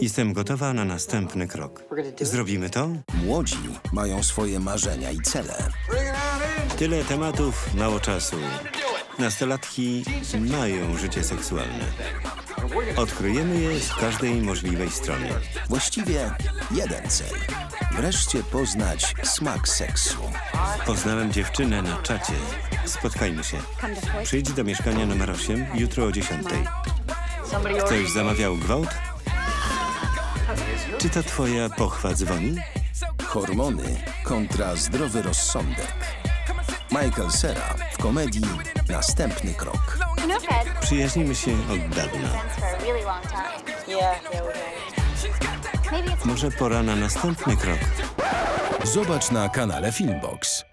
Jestem gotowa na następny krok. Zrobimy to? Młodzi mają swoje marzenia i cele. Tyle tematów, mało czasu. Nastolatki mają życie seksualne. Odkryjemy je z każdej możliwej strony. Właściwie jeden cel. Wreszcie poznać smak seksu. Poznałem dziewczynę na czacie. Spotkajmy się. Przyjdź do mieszkania numer 8 jutro o 10. Ktoś zamawiał gwałt? Czy to twoja pochwa dzwoni? Hormony kontra zdrowy rozsądek. Michael Cera w komedii Następny krok. Fred? Przyjaźnimy się od dawna. Może pora na następny krok. Zobacz na kanale Filmbox.